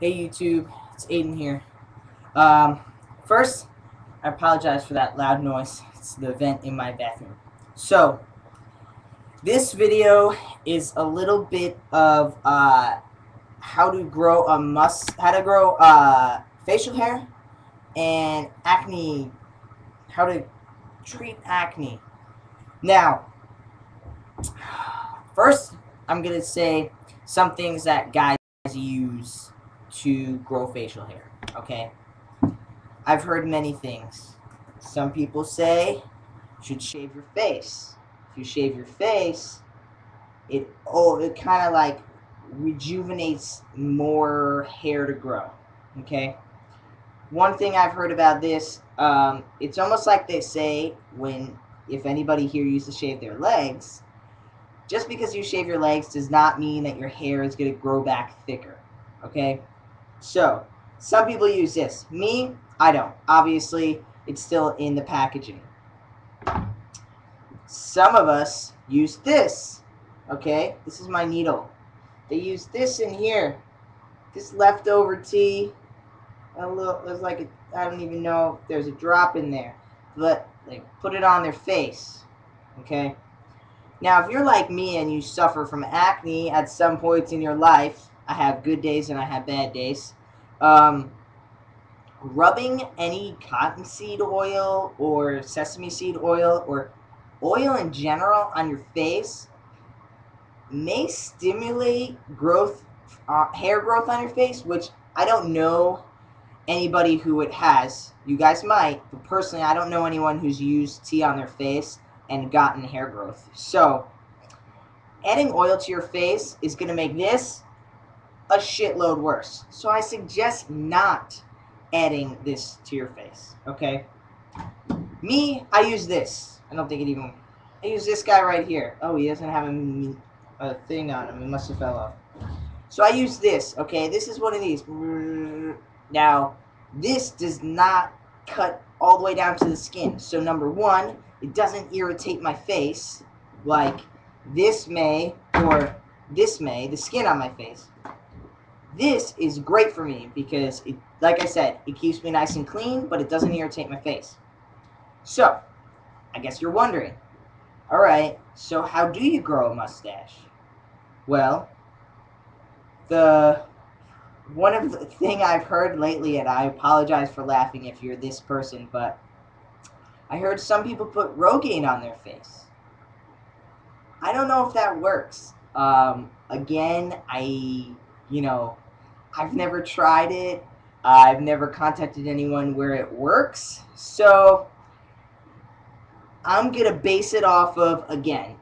Hey YouTube, it's Aydian here. Um, first, I apologize for that loud noise. It's the vent in my bathroom. So, this video is a little bit of uh, how to grow a mus, how to grow uh, facial hair, and acne, how to treat acne. Now, first, I'm gonna say some things that guys use to grow facial hair. Okay, I've heard many things. Some people say you should shave your face. If you shave your face, it oh it kind of like rejuvenates more hair to grow. Okay. One thing I've heard about this, um, it's almost like they say when if anybody here used to shave their legs, just because you shave your legs does not mean that your hair is going to grow back thicker. Okay? So, some people use this. Me, I don't. Obviously, it's still in the packaging. Some of us use this. Okay? This is my needle. They use this in here. This leftover T. A little, there's like a, I don't even know if there's a drop in there. But, like, put it on their face. Okay? Now, if you're like me and you suffer from acne at some points in your life, I have good days and I have bad days. Um, rubbing any cottonseed oil or sesame seed oil or oil in general on your face may stimulate growth, uh, hair growth on your face, which I don't know anybody who it has. You guys might, but personally, I don't know anyone who's used T on their face and gotten hair growth. So, adding oil to your face is going to make this a shitload worse. So I suggest not adding this to your face, okay? Me, I use this. I don't think it even... I use this guy right here. Oh, he doesn't have a, a thing on him. It must have fell off. So I use this, okay? This is one of these. Now, this does not cut all the way down to the skin. So number one, it doesn't irritate my face like this may or this may, the skin on my face. This is great for me because, it, like I said, it keeps me nice and clean, but it doesn't irritate my face. So, I guess you're wondering, all right, so how do you grow a mustache? Well, the one of the thing I've heard lately, and I apologize for laughing if you're this person, but I heard some people put Rogaine on their face. I don't know if that works. Um, again, I, you know, I've never tried it. I've never contacted anyone where it works. So I'm going to base it off of, again,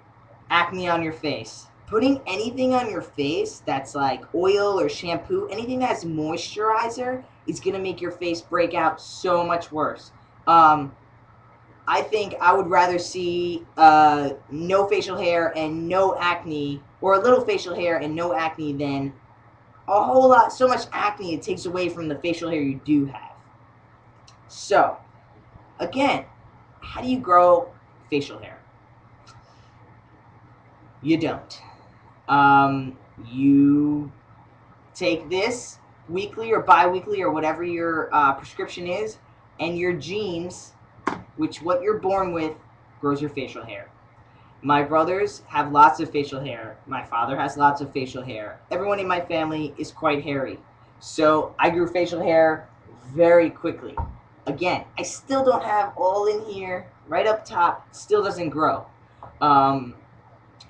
acne on your face. Putting anything on your face that's like oil or shampoo, anything that's moisturizer, is going to make your face break out so much worse. Um, I think I would rather see uh, no facial hair and no acne, or a little facial hair and no acne than a whole lot, so much acne it takes away from the facial hair you do have. So, again, how do you grow facial hair? You don't. Um, you take this weekly or bi-weekly or whatever your uh, prescription is, and your genes, which what you're born with, grows your facial hair. My brothers have lots of facial hair. My father has lots of facial hair. Everyone in my family is quite hairy. So I grew facial hair very quickly. Again, I still don't have all in here, right up top, still doesn't grow. Um,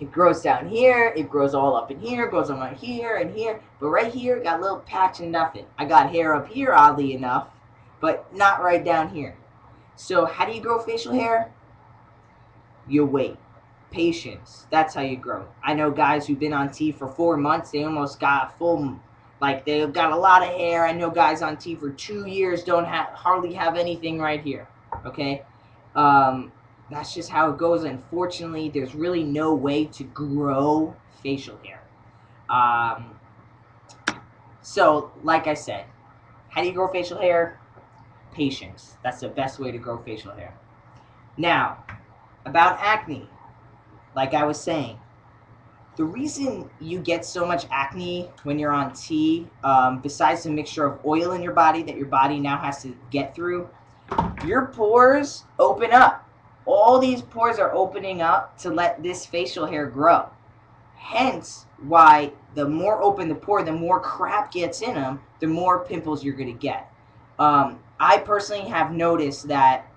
it grows down here, it grows all up in here, goes on right here and here, but right here, got a little patch and nothing. I got hair up here, oddly enough, but not right down here. So how do you grow facial hair? You wait patience. That's how you grow. I know guys who've been on T for four months, they almost got full, like they've got a lot of hair. I know guys on T for two years don't have hardly have anything right here. Okay, um, that's just how it goes. Unfortunately, there's really no way to grow facial hair. Um, so, like I said, how do you grow facial hair? Patience. That's the best way to grow facial hair. Now, about acne like I was saying, the reason you get so much acne when you're on T, um, besides the mixture of oil in your body that your body now has to get through, your pores open up. All these pores are opening up to let this facial hair grow. Hence, why the more open the pore, the more crap gets in them, the more pimples you're going to get. Um, I personally have noticed that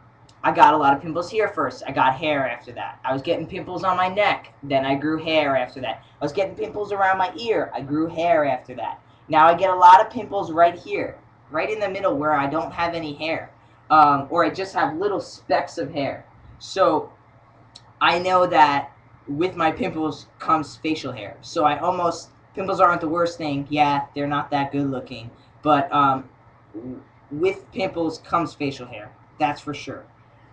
I got a lot of pimples here first. I got hair after that. I was getting pimples on my neck. Then I grew hair after that. I was getting pimples around my ear. I grew hair after that. Now I get a lot of pimples right here, right in the middle where I don't have any hair. Um, or I just have little specks of hair. So I know that with my pimples comes facial hair. So I almost, pimples aren't the worst thing. Yeah, they're not that good looking. But um, with pimples comes facial hair. That's for sure.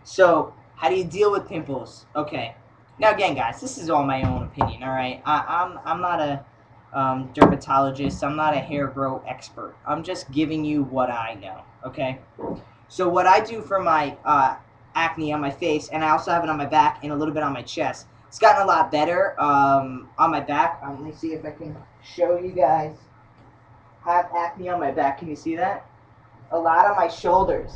So, how do you deal with pimples? Okay. Now, again, guys, this is all my own opinion. All right, I, am I'm, I'm not a um, dermatologist. I'm not a hair growth expert. I'm just giving you what I know. Okay. So what I do for my uh, acne on my face, and I also have it on my back and a little bit on my chest. It's gotten a lot better um, on my back. Um, let me see if I can show you guys. I have acne on my back. Can you see that? A lot on my shoulders.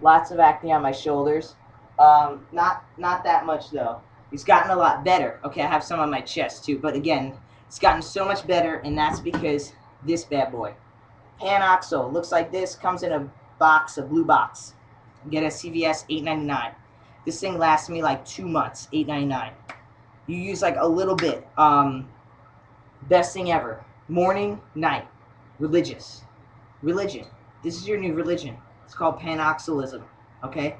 Lots of acne on my shoulders. Um, not not that much though. It's gotten a lot better. Okay, I have some on my chest too, but again, it's gotten so much better, and that's because this bad boy, Panoxyl, looks like this. Comes in a box, a blue box. Get a CVS 8.99. This thing lasts me like two months, 8.99. You use like a little bit. Um, best thing ever. Morning, night. Religious. Religion. This is your new religion. It's called panoxylism. Okay,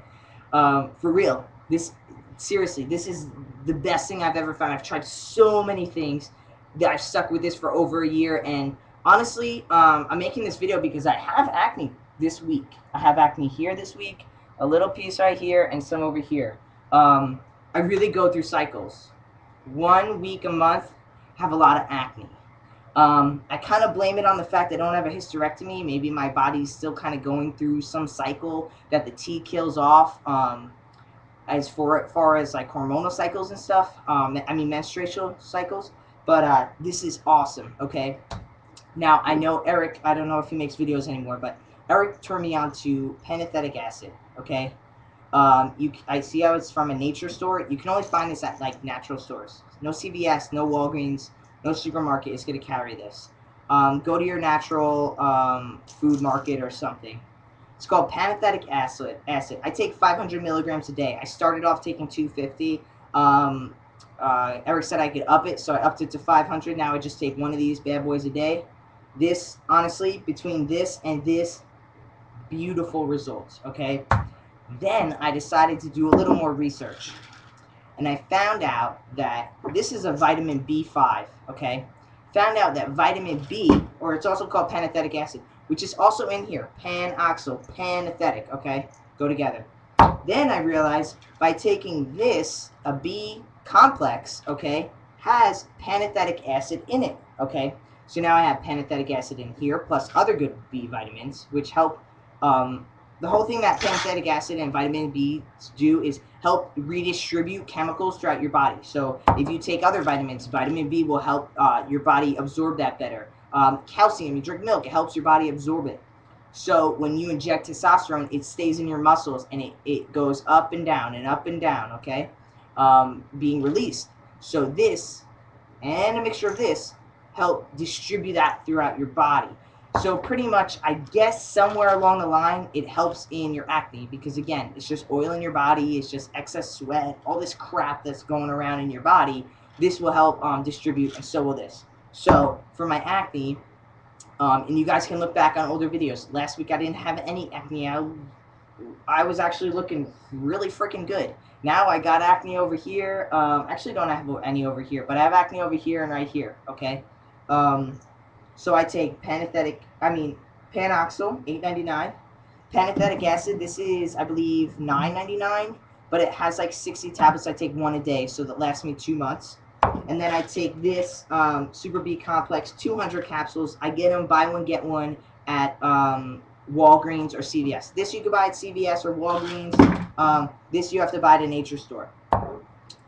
um, for real. This seriously, this is the best thing I've ever found. I've tried so many things that I've stuck with this for over a year, and honestly, um, I'm making this video because I have acne this week. I have acne here this week, a little piece right here, and some over here. Um, I really go through cycles. One week a month, have a lot of acne. Um, I kind of blame it on the fact I don't have a hysterectomy. Maybe my body's still kind of going through some cycle that the T kills off. Um, as for as far as like hormonal cycles and stuff. Um, I mean menstrual cycles. But uh, this is awesome. Okay. Now I know Eric. I don't know if he makes videos anymore, but Eric turned me on to panacetic acid. Okay. Um, you, I see how it's from a nature store. You can only find this at like natural stores. No CVS, no Walgreens, no supermarket is going to carry this. Um, go to your natural um, food market or something. It's called panacetic acid. Acid. I take 500 milligrams a day. I started off taking 250. Um, uh, Eric said I could up it, so I upped it to 500. Now I just take one of these bad boys a day. This, honestly, between this and this, beautiful results. Okay. Then I decided to do a little more research and I found out that this is a vitamin B5, okay? Found out that vitamin B, or it's also called panacetic acid, which is also in here, panoxyl, panacetic, okay? Go together. Then I realized by taking this, a B complex, okay, has panacetic acid in it, okay? So now I have panacetic acid in here, plus other good B vitamins, which help um, the whole thing that panacetic acid and vitamin B do is help redistribute chemicals throughout your body. So if you take other vitamins, vitamin B will help uh, your body absorb that better. Um, calcium, you drink milk, it helps your body absorb it. So when you inject testosterone, it stays in your muscles and it, it goes up and down and up and down, okay? Um, being released. So this and a mixture of this help distribute that throughout your body. So pretty much, I guess somewhere along the line, it helps in your acne because again, it's just oil in your body, it's just excess sweat, all this crap that's going around in your body. This will help um, distribute, and so will this. So for my acne, um, and you guys can look back on older videos. Last week I didn't have any acne. I, I was actually looking really freaking good. Now I got acne over here. Um, actually don't have any over here, but I have acne over here and right here. Okay. Um, so I take panacetic, I mean, Panoxyl, eight ninety nine. Panacetic acid, this is, I believe, nine ninety nine, but it has like 60 tablets. I take one a day, so that lasts me two months. And then I take this um, Super B Complex, 200 capsules. I get them, buy one, get one at um, Walgreens or CVS. This you can buy at CVS or Walgreens. Um, this you have to buy at a nature store.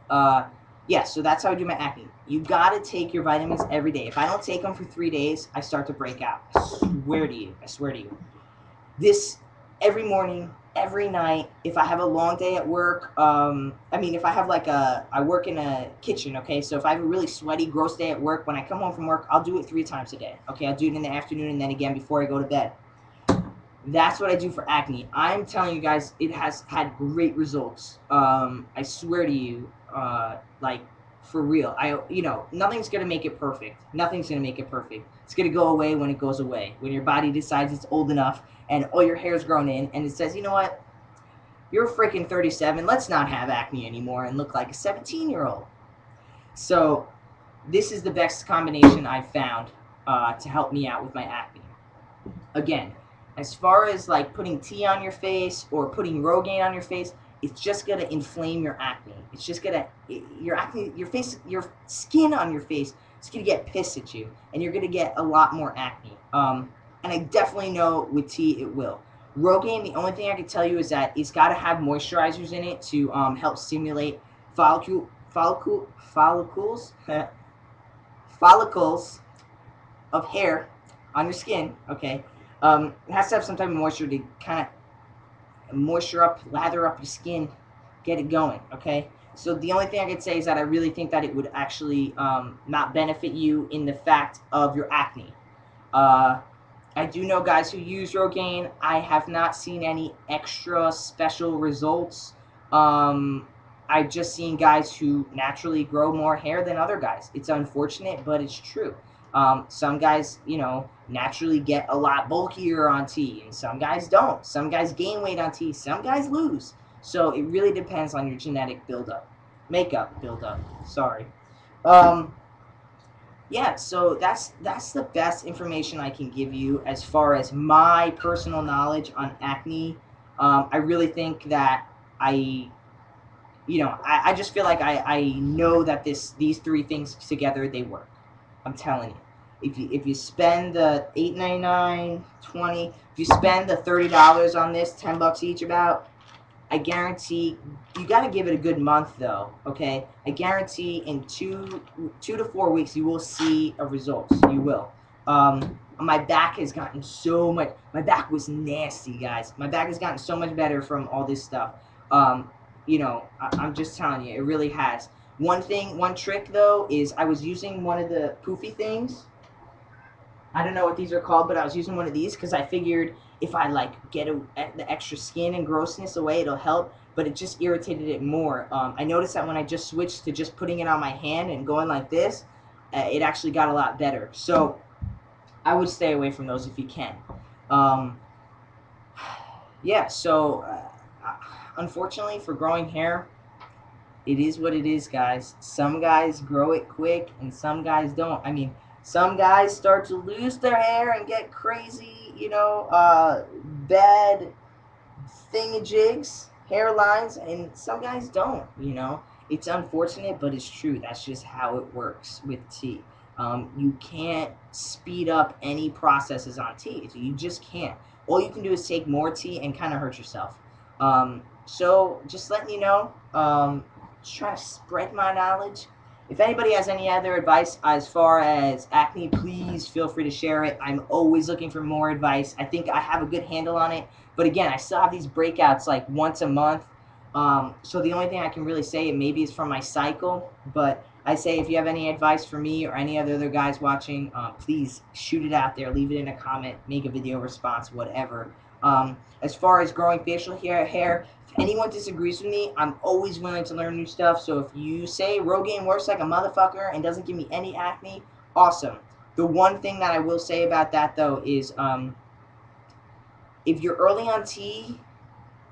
Uh, yeah, so that's how I do my acne. You gotta take your vitamins every day. If I don't take them for three days, I start to break out. I swear to you. I swear to you. This every morning, every night. If I have a long day at work, um, I mean, if I have like a, I work in a kitchen, okay. So if I have a really sweaty, gross day at work, when I come home from work, I'll do it three times a day. Okay, I'll do it in the afternoon and then again before I go to bed. That's what I do for acne. I'm telling you guys, it has had great results. Um, I swear to you, uh, like for real. I, you know, nothing's gonna make it perfect. Nothing's gonna make it perfect. It's gonna go away when it goes away. When your body decides it's old enough and all your hair's grown in, and it says, you know what, you're freaking 37. Let's not have acne anymore and look like a 17 year old. So, this is the best combination I've found uh, to help me out with my acne. Again, as far as like putting T on your face or putting Rogaine on your face, it's just gonna inflame your acne. It's just gonna your acne, your face, your skin on your face. It's gonna get pissed at you, and you're gonna get a lot more acne. Um, and I definitely know with T it will. Rogaine, the only thing I can tell you is that it's got to have moisturizers in it to um, help stimulate follicle, follicle, follicles, follicles of hair on your skin. Okay, um, it has to have some type of moisture to kind of moisture up, lather up your skin, get it going. Okay. So the only thing I could say is that I really think that it would actually um, not benefit you in the fact of your acne. Uh, I do know guys who use Rogaine. I have not seen any extra special results. Um, I've just seen guys who naturally grow more hair than other guys. It's unfortunate, but it's true. Um, some guys, you know, naturally get a lot bulkier on T, and some guys don't. Some guys gain weight on T. Some guys lose. So it really depends on your genetic buildup, makeup buildup. Sorry. Um, yeah, so that's that's the best information I can give you as far as my personal knowledge on acne. Um, I really think that I, you know, I, I just feel like I, I know that this these three things together they work. I'm telling you. If you if you spend the eight ninety nine, twenty, if you spend the thirty dollars on this, ten bucks each about, I guarantee you got to give it a good month though. Okay, I guarantee in two two to four weeks you will see a result. You will. Um, my back has gotten so much. My back was nasty, guys. My back has gotten so much better from all this stuff. Um, you know, I, am just telling you, it really has. One thing, one trick though, is I was using one of the poofy things. I don't know what these are called, but I was using one of these because I figured if I like get a, the extra skin and grossness away, it'll help. But it just irritated it more. Um, I noticed that when I just switched to just putting it on my hand and going like this, uh, it actually got a lot better. So I would stay away from those if you can. Um, yeah. So uh, unfortunately, for growing hair, it is what it is, guys. Some guys grow it quick, and some guys don't. I mean some guys start to lose their hair and get crazy, you know, uh, bad thingajigs, hairlines, and some guys don't, you know. It's unfortunate, but it's true. That's just how it works with T. Um, you can't speed up any processes on T. You just can't. All you can do is take more T and kind of hurt yourself. Um, so just letting you know, um, trying to spread my knowledge. If anybody has any other advice as far as acne, please feel free to share it. I'm always looking for more advice. I think I have a good handle on it. But again, I still have these breakouts like once a month. Um, so the only thing I can really say maybe is from my cycle. But I say if you have any advice for me or any other other guys watching, uh, please shoot it out there. Leave it in a comment. Make a video response, whatever. Um, as far as growing facial hair, hair, if anyone disagrees with me, I'm always willing to learn new stuff. So if you say Rogaine works like a motherfucker and doesn't give me any acne, awesome. The one thing that I will say about that though is um, if you're early on T,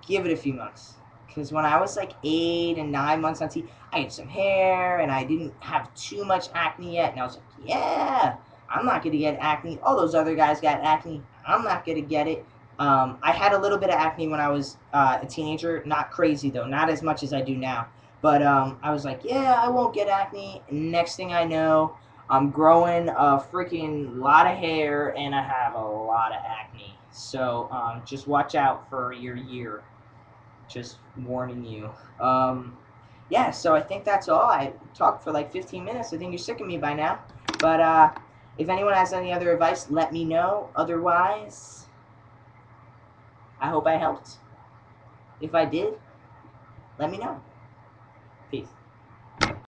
give it a few months. Because when I was like eight and nine months on T, I had some hair and I didn't have too much acne yet. And I was like, yeah, I'm not going to get acne. All those other guys got acne. I'm not going to get it. Um, I had a little bit of acne when I was uh, a teenager, not crazy though, not as much as I do now. But um, I was like, yeah, I won't get acne. Next thing I know, I'm growing a freaking lot of hair and I have a lot of acne. So um, just watch out for your year. Just warning you. Um, yeah, so I think that's all. I talked for like 15 minutes. I think you're sick of me by now. But uh, if anyone has any other advice, let me know. Otherwise, I hope I helped. If I did, let me know.